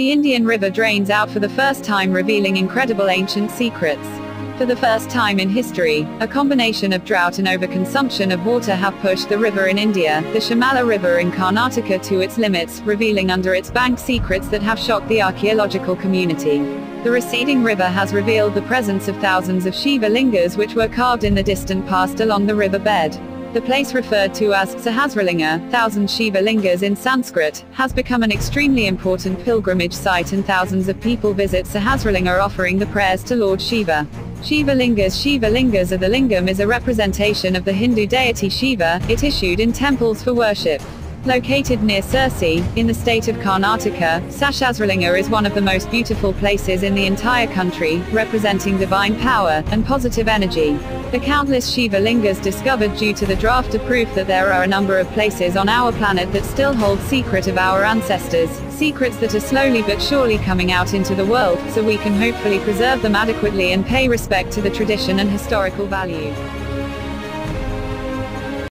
The Indian River drains out for the first time revealing incredible ancient secrets. For the first time in history, a combination of drought and overconsumption of water have pushed the river in India, the Shamala River in Karnataka to its limits, revealing under its bank secrets that have shocked the archaeological community. The receding river has revealed the presence of thousands of Shiva lingas which were carved in the distant past along the river bed. The place referred to as Sahasralinga, thousand Shiva lingas in Sanskrit, has become an extremely important pilgrimage site and thousands of people visit Sahasralinga offering the prayers to Lord Shiva. Shiva lingas Shiva lingas are the lingam is a representation of the Hindu deity Shiva, it issued in temples for worship. Located near Sirsi, in the state of Karnataka, Sahasralinga is one of the most beautiful places in the entire country, representing divine power and positive energy. The countless Shiva lingas discovered due to the draft are proof that there are a number of places on our planet that still hold secret of our ancestors, secrets that are slowly but surely coming out into the world, so we can hopefully preserve them adequately and pay respect to the tradition and historical value.